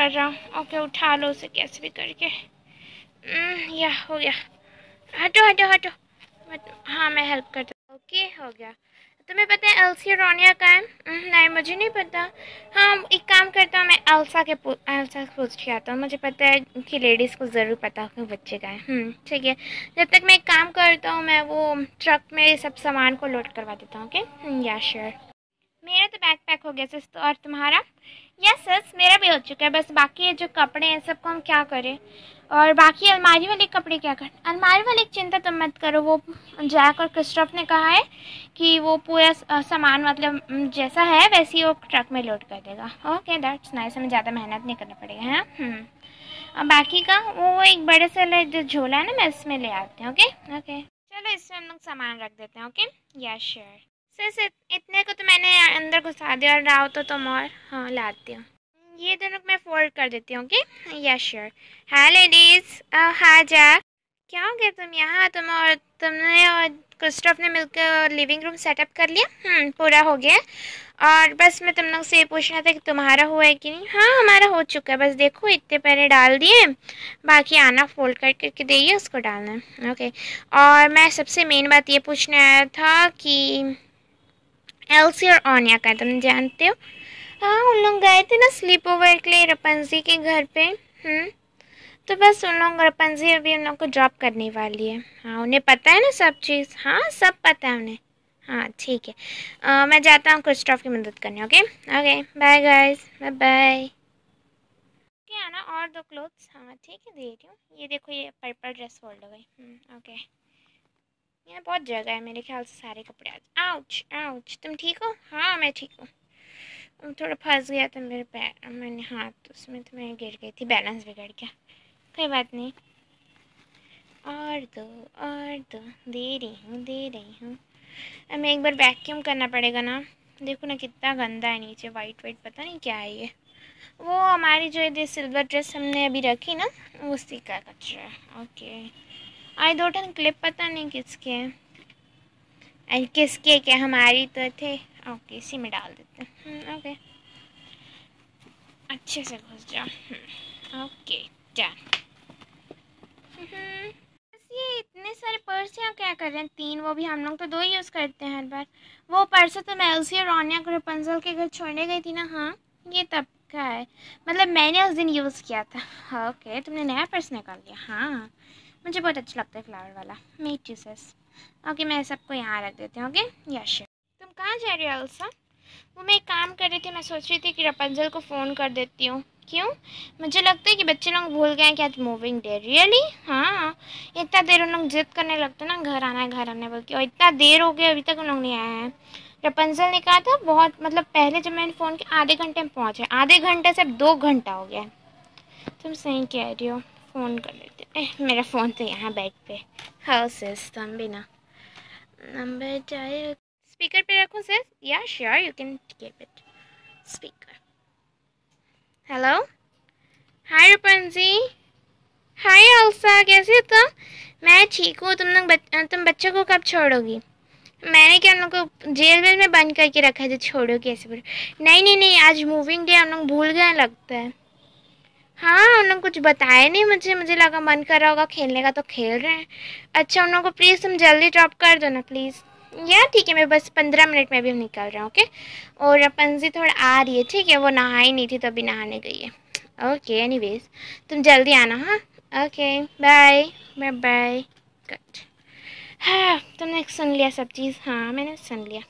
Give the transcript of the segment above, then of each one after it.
कर। रहा हूँ ओके उठा लो उसे कैसे भी करके। हम्म, या हो गया। हटो हटो हटो। हाँ मैं हेल्प करता ओके हो गया। तुम्हें पता है एल्सी रोनिया का है? हम्म, नहीं मुझे नहीं पता। हाँ एक काम करता हूँ मैं एल्सा के एल्सा पूछ के आता हूँ। मुझे पता है कि लेडीज़ को ज़रूर पता हो बच्चे का है। हम्म, ठीक है। जब तक मैं एक काम करता हूँ मैं वो ट्रक में सब सामान को लोड करवा देता हूँ ओके? या श्योर मेरा तो बैग पैक हो गया सस तो और तुम्हारा? यस सस मेरा भी हो चुका है, बस बाकी ये जो कपड़े हैं, सबको हम क्या करें? और बाकी अलमारी वाले कपड़े क्या करें? अलमारी वाले चिंता तुम मत करो, वो जैक और क्रिस्टोफ ने कहा है कि वो पूरा सामान मतलब जैसा है, वैसे ही वो ट्रक में लोड कर देगा। ओके दैट्स नाइस हमें ज़्यादा मेहनत नहीं करना पड़ेगा, है? हम्म। अब बाकी का, वो एक बड़े से जो झोला है ना, मैं इसमें ले आती हूँ ओके ओके चलो, इसमें हम लोग सामान रख देते हैं ओके या श्योर सर इतने को तो मैंने अंदर घुसा दिया और राव तो तुम और हाँ लाती हूँ। ये दोनों मैं फोल्ड कर देती हूँ ओके या श्योर हाय लेडीज़ हाँ जा क्या हो गया तुम यहाँ? तुम और, तुमने और क्रिस्टोफ ने मिलकर लिविंग रूम सेटअप कर लिया? हम्म पूरा हो गया। और बस मैं तुम लोग से ये पूछना था कि तुम्हारा हुआ है कि नहीं? हाँ हमारा हो चुका है। बस देखो, इतने पहले डाल दिए, बाकी आना फोल्ड कर करके दे उसको डालना ओके और मैं सबसे मेन बात ये पूछने आया था कि एल्सी और ओनिया का तुम जानते हो? हाँ उन लोग गए थे ना स्लीप ओवर के लिए रपंजी के घर पे। हम्म। तो बस उन लोग रपंजी अभी उन लोग को ड्रॉप करने वाली है। हाँ उन्हें पता है ना सब चीज़? हाँ सब पता है उन्हें। हाँ ठीक है। आ, मैं जाता हूँ क्रिस्टॉफ की मदद करने okay okay bye guys bye bye Anna और दो क्लोथ्स हाँ ठीक है दे रही हूँ। ये देखो ये पर्पल ड्रेस फोल्ड हो गई। ओके यहाँ बहुत जगह है मेरे ख्याल से सारे कपड़े आज। आउच आउच तुम ठीक हो? हाँ मैं ठीक हूँ। थोड़ा फंस गया था मेरे पैर मैंने हाथ उसमें तो मैं गिर गई थी। बैलेंस बिगड़ गया। कोई बात नहीं। और दो और दो। दे रही हूँ, दे रही हूँ। अब मैं एक बार वैक्यूम करना पड़ेगा ना। देखो ना कितना गंदा है नीचे। वाइट वाइट पता नहीं क्या है ये। वो हमारी जो ये सिल्वर ड्रेस हमने अभी रखी ना उसी का कचरा ओके आई दो टन क्लिप पता नहीं किसके हैं। किसके क्या हमारी तो थे? ओके इसी में डाल देते हैं। ओके। हम्म, अच्छे से घुस जाओ ओके डन। ये इतने सारे पर्स यहाँ क्या कर रहे हैं? तीन वो भी हम लोग तो दो ही यूज़ करते हैं हर बार। वो पर्स तो मैं एलसी और रोनिया को रपंजल के घर छोड़ने गई थी ना हाँ? ये तब का है। मतलब मैंने उस दिन यूज़ किया था। ओके तुमने नया पर्स निकाल लिया हाँ। मुझे बहुत अच्छा लगता है फ्लावर वाला। मीट जूसेस ओके मैं सबको यहाँ रख देती हूँ ओके यश तुम कहाँ जा रही हो अलसा वो मैं एक काम कर रही थी, मैं सोच रही थी कि रपंजल को फ़ोन कर देती हूँ। क्यों? मुझे लगता है कि बच्चे लोग भूल गए हैं कि आज मूविंग डे रियली हाँ। इतना देर उन लोग जिद करने लगते ना, घर आना है घर आने बोल के और इतना देर हो गया, अभी तक उन लोग नहीं आए हैं। रपंजल ने कहा था, बहुत मतलब पहले जब मैंने फ़ोन किया, आधे घंटे में पहुँचे। आधे घंटे से अब दो घंटा हो गया तुम सही कह रही हो। फ़ोन कर लेते ए, मेरा फ़ोन तो यहाँ बेड पे हाँ। सिस तुम भी ना। नंबर चाहे स्पीकर पे रखूँ sis yeah sure you can keep it speaker hello hi Rapunzel hi Elsa कैसे हो तुम? मैं ठीक हूँ। तुम लोग तुम बच्चों को कब छोड़ोगी? मैंने क्या उन लोग को जेल वेल में बंद करके रखा है जो छोड़ो कैसे नहीं नहीं नहीं आज मूविंग डे हम लोग भूल गए लगता है। हाँ उन्होंने कुछ बताया नहीं मुझे। मुझे लगा मन कर रहा होगा खेलने का तो खेल रहे हैं। अच्छा उन लोगों को प्लीज़ तुम जल्दी ड्रॉप कर दो ना प्लीज़ या ठीक है, मैं बस पंद्रह मिनट में भी निकल रहा हूँ ओके और पंजी थोड़ा आ रही है, ठीक है? वो नहाई नहीं थी तो अभी नहाने गई है। ओके एनीवेज तुम जल्दी आना हाँ? Okay bye bye bye good हाँ तुमने सुन लिया सब चीज़? हाँ मैंने सुन लिया।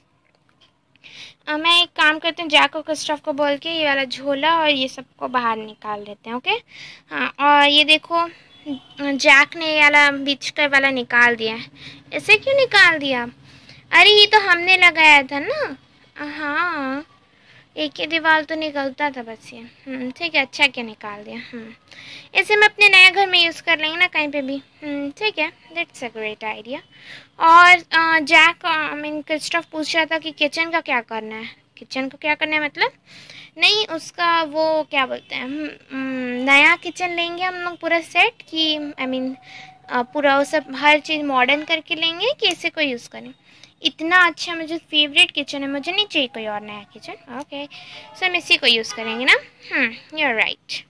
मैं एक काम करती हूँ जैक और क्रिस्टफ को बोल के ये वाला झोला और ये सबको बाहर निकाल देते हैं ओके हाँ और ये देखो जैक ने ये वाला बीच का वाला निकाल दिया है। ऐसे क्यों निकाल दिया? अरे, ये तो हमने लगाया था ना। हाँ। एक ही दीवार तो निकलता था बस ये। हम्म, ठीक है अच्छा क्या निकाल दिया? हम्म। इसे हम अपने नए घर में यूज़ कर लेंगे ना कहीं पे भी। हम्म, ठीक है दैट्स अ ग्रेट आइडिया और जैक आई मीन क्रिस्टफ पूछ रहा था कि किचन का क्या करना है? किचन को क्या करना है मतलब? नहीं उसका वो क्या बोलते हैं? नया किचन लेंगे हम लोग पूरा सेट कि आई मीन पूरा वो सब हर चीज़ मॉडर्न करके लेंगे कि इसे को यूज़ करें? इतना अच्छा मुझे फेवरेट किचन है, मुझे नहीं चाहिए कोई और नया किचन ओके सो हम इसी को यूज़ करेंगे ना? यू आर राइट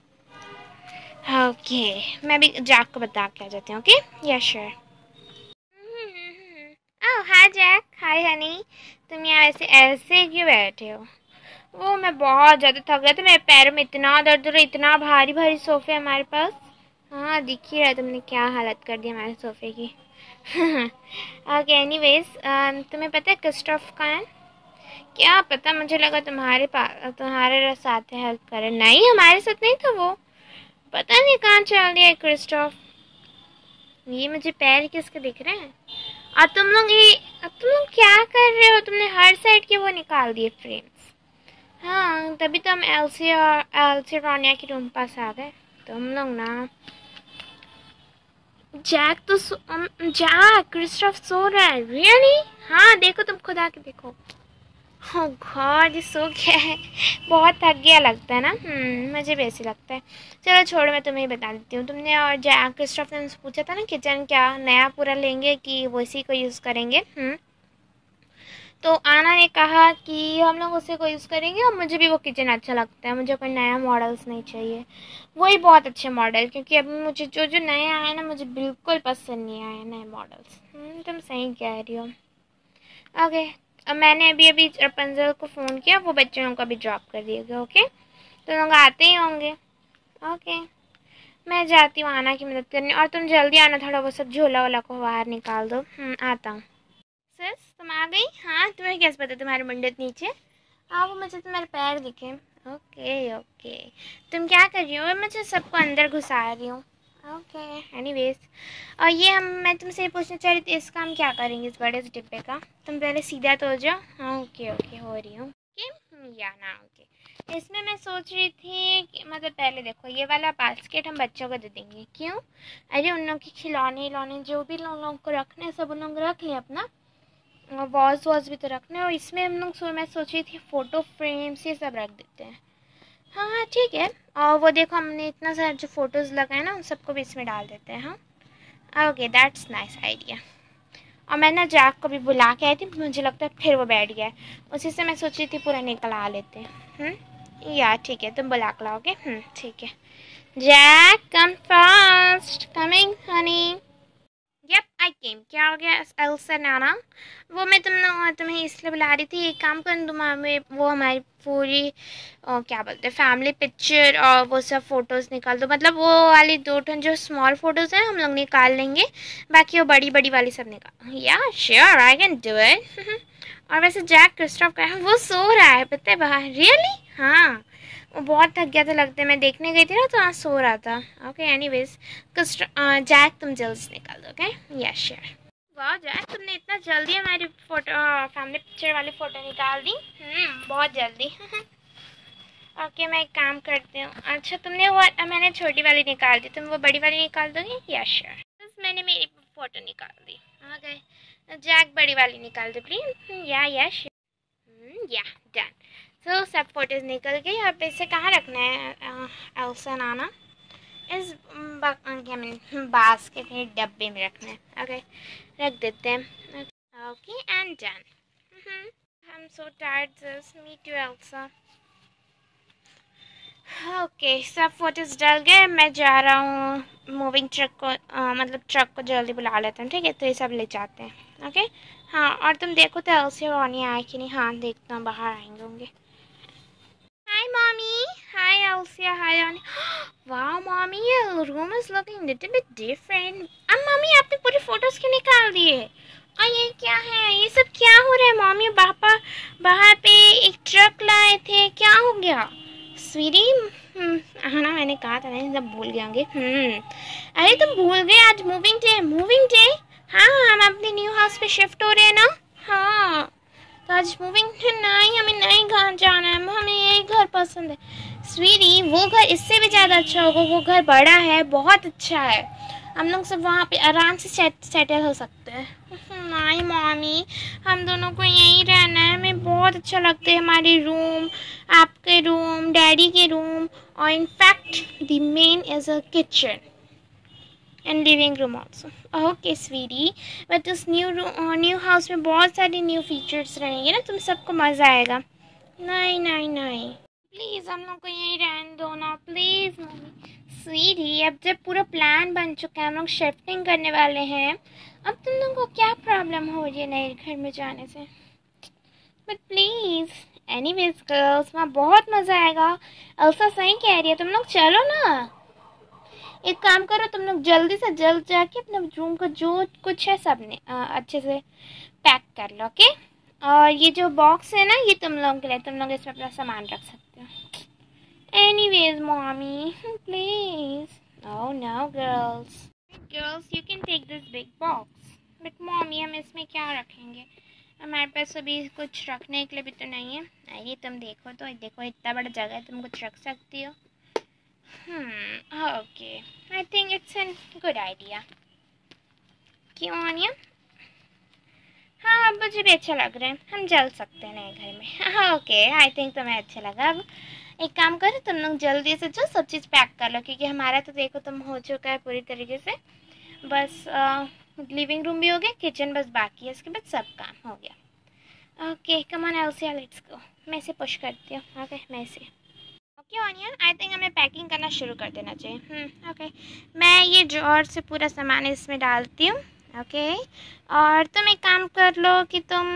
ओके मैं भी जैक को बता के आ जाती हूँ okay yeah sure oh hi Jack hi honey तुम यहाँ ऐसे ऐसे क्यों बैठे हो? वो मैं बहुत ज़्यादा थक गया था, मेरे पैरों में इतना दर्द हो रहा इतना भारी भारी सोफे हमारे पास। हाँ दिख ही रहा तुमने क्या हालत कर दी हमारे सोफे की। ओके एनीवेज तुम्हें पता है क्रिस्टोफ है क्या पता, मुझे लगा तुम्हारे पास तुम्हारे साथ हेल्प करे नहीं, हमारे साथ नहीं था वो। पता नहीं कहाँ चल दिया क्रिस्टोफ ये मुझे पैर किसके दिख रहे हैं? और तुम लोग ये तुम लोग क्या कर रहे हो? तुमने हर साइड के वो निकाल दिए फ्रेम्स हाँ तभी तो हम एलसी और एलसी रोनिया के रूम पास आ गए। तुम लोग ना। जैक तो जैक क्रिस्टोफ सो रहा है। रियली हाँ देखो तुम खुदा के देखो। घर गॉड सो गया है। बहुत थक गया लगता है ना? हम्म, मुझे भी ऐसे लगता है। चलो छोड़ो मैं तुम्हें बता देती हूँ। तुमने और जैक क्रिस्टोफ ने पूछा था ना किचन क्या नया पूरा लेंगे कि वो इसी को यूज़ करेंगे? हम्म तो आना ने कहा कि हम लोग उसे को यूज़ करेंगे और मुझे भी वो किचन अच्छा लगता है। मुझे कोई नया मॉडल्स नहीं चाहिए। वही बहुत अच्छे मॉडल क्योंकि अभी मुझे जो जो नए आए ना मुझे बिल्कुल पसंद नहीं आए नए मॉडल्स हम्म, तुम सही कह रही हो। ओके अब मैंने अभी अभी रपंजल को फ़ोन किया वो बच्चों को भी ड्रॉप कर दिएगा ओके तो लोग आते ही होंगे। ओके मैं जाती हूँ आना की मदद करने और तुम जल्दी आना थोड़ा वो सब झोला वोला को बाहर निकाल दो। हम्म, आता हूँ। सस तुम आ गई? हाँ तुम्हें कैसे पता? तुम्हारे मंडत नीचे। हाँ वो मुझे तुम्हारे पैर दिखे। Okay okay. तुम क्या कर रही हो? मैं सबको अंदर घुसा रही हूँ। ओके एनीवेज और ये हम, मैं तुमसे ये पूछना चाह रही थी इसका हम क्या करेंगे इस बड़े डिब्बे का? तुम पहले सीधा तो हो जाओ। हाँ ओके ओके, हो रही हूँ। ओके? या ना, ओके। इसमें मैं सोच रही थी कि मतलब पहले देखो, ये वाला बास्केट हम बच्चों को दे देंगे। क्यों? अरे, उन लोग के खिलौने खिलौने जो भी उन लोगों को रखने सब उन लोग रख लें अपना। वॉज़ वॉज़ भी तो रखने और इसमें हम लोग सो मैं सोची थी फ़ोटो फ्रेम्स ये सब रख देते हैं। हाँ हाँ ठीक है। और वो देखो हमने इतना सारा जो फ़ोटोज़ लगाए ना उन सबको भी इसमें डाल देते हैं हाँ। ओके दैट्स नाइस आइडिया और मैं ना जैक को भी बुला के आई थी मुझे लगता है फिर वो बैठ गया उसी से मैं सोची थी पूरा निकला लेते हैं हम्म? या ठीक है तुम बुला के लाओगे हम्म, ठीक है। Jack come fast coming honey yup I came क्या हो गया? एल्सा नाना? वो मैं तुम तुम्हें इसलिए बुला रही थी एक काम कर तुम हमें वो हमारी पूरी ओ, क्या बोलते हैं फैमिली पिक्चर और वो सब फ़ोटोज़ निकाल दो। मतलब वो वाली दो टन जो स्मॉल फ़ोटोज़ हैं हम लोग निकाल लेंगे बाकी वो बड़ी बड़ी वाली सब निकाल yeah sure I can do it और वैसे जैक क्रिस्टॉफ का है वो सो रहा है पता है बाहर। रियली हाँ। वो बहुत थक गया था लगता मैं देखने गई थी ना तो वहाँ सो रहा था। ओके एनी वेज जैक तुम जल्द से निकाल दो ओके या श्योर वाह जैक तुमने इतना जल्दी हमारी फ़ोटो फैमिली पिक्चर वाली फ़ोटो निकाल दी? हम्म बहुत जल्दी। ओके okay, मैं एक काम करती हूँ। अच्छा तुमने वो मैंने छोटी वाली निकाल दी। तुम वो बड़ी वाली निकाल दोगे? या श्योर मैंने मेरी फ़ोटो निकाल दी। ओके जैक बड़ी वाली निकाल दो प्लीज़ या या श्योर या डन तो सब फ़ोटोज़ निकल गई अब इसे कहाँ रखना है? एल्सा नाना? इस क्या मीन बास्केट के डब्बे में रखना है। ओके रख देते हैं। Okay and done am so tired me too Elsa. Okay सब फ़ोटोज़ डल गए। मैं जा रहा हूँ। मूविंग ट्रक को आ, मतलब ट्रक को जल्दी बुला लेता हूँ ठीक है? तो ये सब ले जाते हैं। ओके? हाँ और तुम देखो तो एल्सी और ऑनी आए कि नहीं? हाँ देखता हूँ बाहर आएँगे होंगे। Hi, mommy. Hi, Elsia. Hi, Annie. wow, mommy, your room is looking little bit different. अब मम्मी आपने पूरी फ़ोटोज़ क्यों निकाल दिए? और ये क्या है? ये सब क्या हो रहा है मम्मी पापा बाहर पे एक ट्रक लाए थे। क्या हो गया? स्वीटी हाँ ना मैंने कहा था ना सब भूल गए होंगे। हम्म अरे तुम भूल गए आज मूविंग डे मूविंग डे हाँ हम अपने न्यू हाउस पे शिफ्ट हो रहे हैं ना? हाँ। तो आज मूविंग टू नहीं हमें नए घर जाना है? हमें यही घर पसंद है। स्वीटी वो घर इससे भी ज़्यादा अच्छा होगा। वो घर बड़ा है बहुत अच्छा है। हम लोग सब वहाँ पे आराम से सेट, सेटल हो सकते हैं। नहीं मॉमी हम दोनों को यहीं रहना है। हमें बहुत अच्छा लगता है हमारे रूम आपके रूम डैडी के रूम और in fact the main is a kitchen and living room also okay sweetie but उस न्यू न्यू हाउस में बहुत सारे न्यू फीचर्स रहेंगे ना, तुम सबको मज़ा आएगा। नहीं नहीं नहीं। प्लीज़ हम लोग को यहीं रहने दो ना प्लीज़ मम्मी स्वीटी अब जब पूरा प्लान बन चुका है, हम लोग शिफ्टिंग करने वाले हैं, अब तुम लोगों को क्या प्रॉब्लम हो रही है नए घर में जाने से? But please anyways girls वहाँ बहुत मज़ा आएगा। अल्सा सही कह रही है, तुम लोग चलो ना। एक काम करो तुम लोग जल्दी से जल्द जाके अपने रूम का जो कुछ है सबने अच्छे से पैक कर लो ओके और ये जो बॉक्स है ना ये तुम लोगों के लिए तुम लोग इसमें अपना सामान रख सकते हो। Anyways mommy please Oh no, girls. Girls, you can take this big box. But mommy, हम इसमें क्या रखेंगे? हमारे पास अभी कुछ रखने के लिए भी तो नहीं है। आइए तुम देखो तो देखो इतना बड़ा जगह है तुम कुछ रख सकती हो। Okay I think it's an good idea क्यों, आनिया? हाँ मुझे भी अच्छा लग रहा है। हम जल सकते हैं नए घर में। हाँ ओके आई थिंक तुम्हें अच्छा लगा। अब एक काम करो, तुम लोग जल्दी से जो सब चीज़ पैक कर लो, क्योंकि हमारा तो देखो, तुम हो चुका है पूरी तरीके से। बस लिविंग रूम भी हो गया किचन बस बाकी है, उसके बाद सब काम हो गया। ओके कमान एल्सिया लेट्स गो मैं इसे पुश करती हूँ ओके मैं इसे। के ऑनियन आई थिंक हमें पैकिंग करना शुरू कर देना चाहिए। हम्म, ओके मैं ये ज़ोर से पूरा सामान इसमें डालती हूँ ओके और तुम एक काम कर लो कि तुम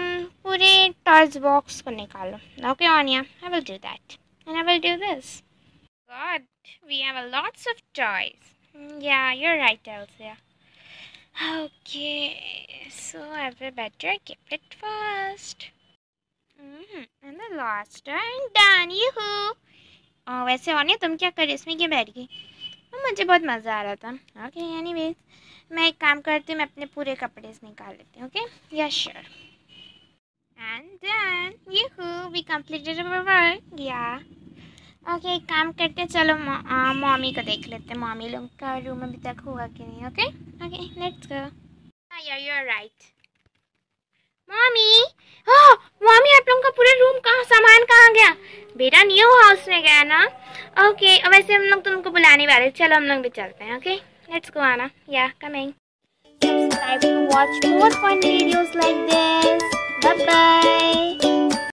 पूरे टॉर्च बॉक्स को निकालो। Okay onion I will do that and I will do this God we have a lots of toys yeah you are right okay so I will better gift it first Mm-hmm. And the last one Oh, वैसे और तुम क्या कर इसमें क्या बैठ गई? मुझे बहुत मज़ा आ रहा था। ओके एनीवेज मैं एक काम करती हूँ मैं अपने पूरे कपड़े निकाल लेती हूँ okay yes sure and then you we completed our work yeah okay एक काम करते चलो मॉमी को देख लेते हैं मॉमी लोग का रूम अभी तक हुआ कि नहीं ओके ओके लेट्स गो यार you are right mommy. Oh, mommy, आप लोगों का पूरा रूम कहाँ, सामान कहाँ गया? बेटा न्यू हाउस में गया ना? ओके अब वैसे हम लोग तुमको बुलाने वाले। चलो, हम लोग भी चलते हैं okay let's go Anna yeah coming subscribe to watch more fun videos like this. Bye bye